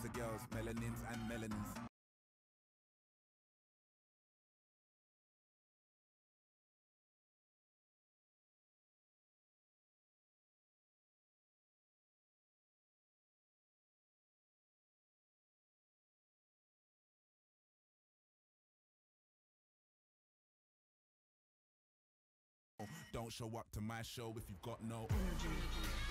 types of girls, melanins and melanins. Don't show up to my show if you've got no energy.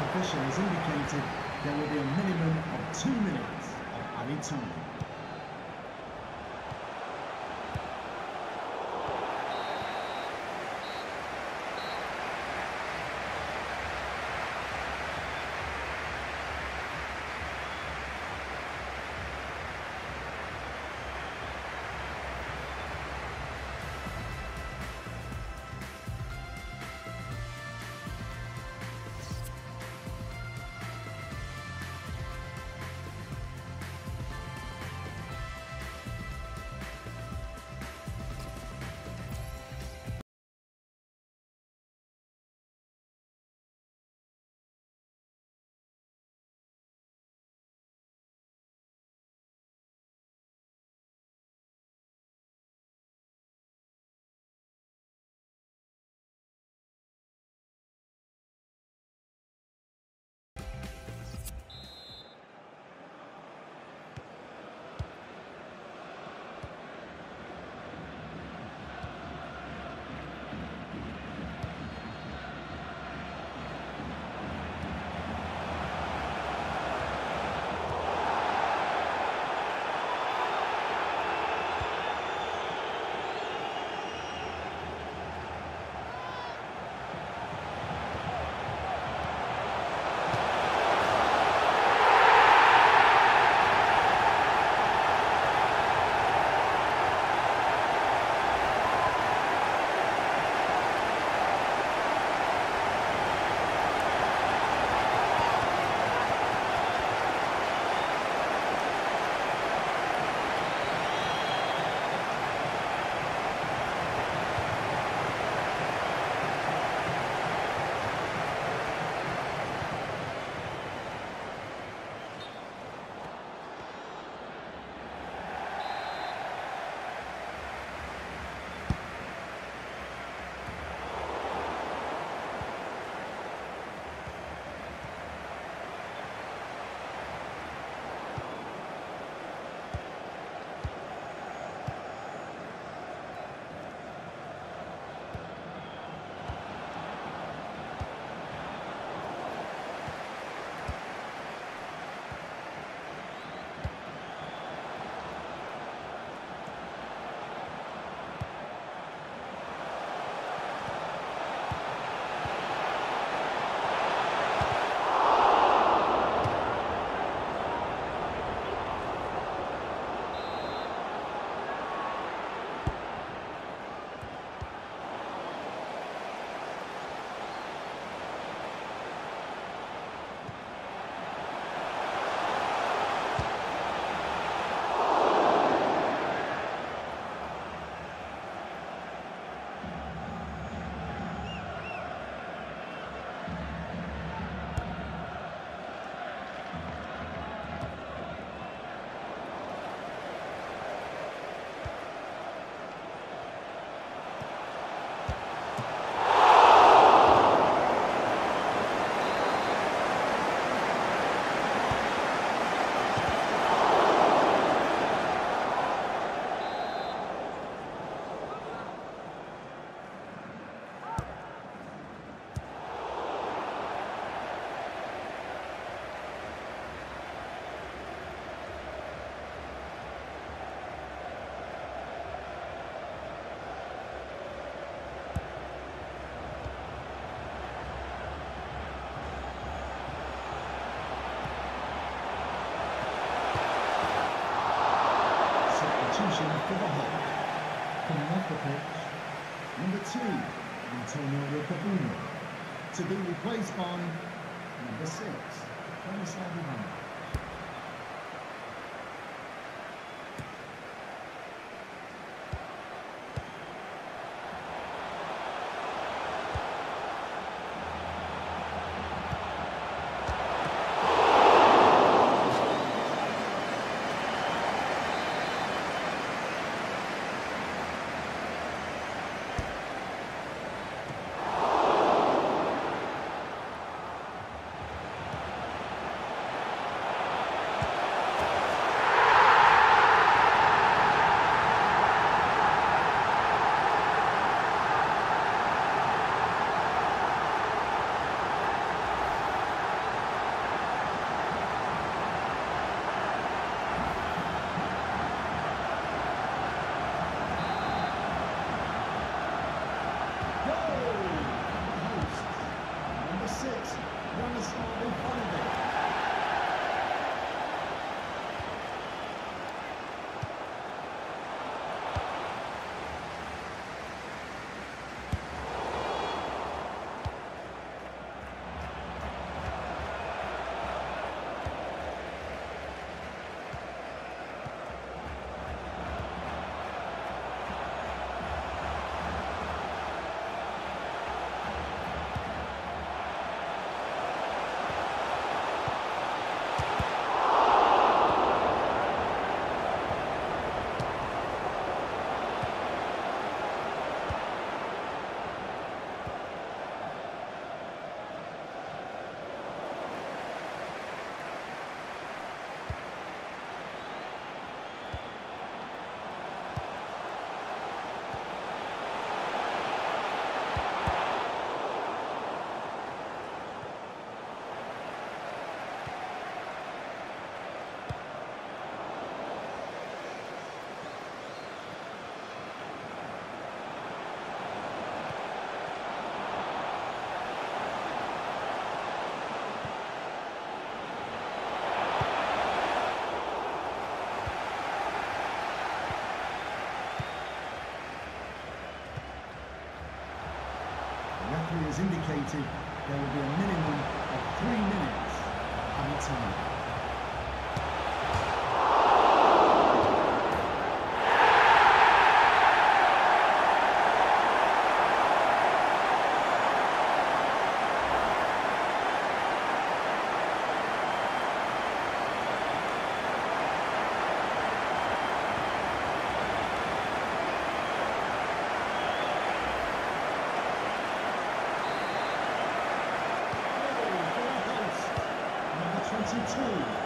Official has indicated there will be a minimum of two minutes of added time. Number two, Antonio Rukavina, to be replaced by number six, Tomislav Ivanovic. two.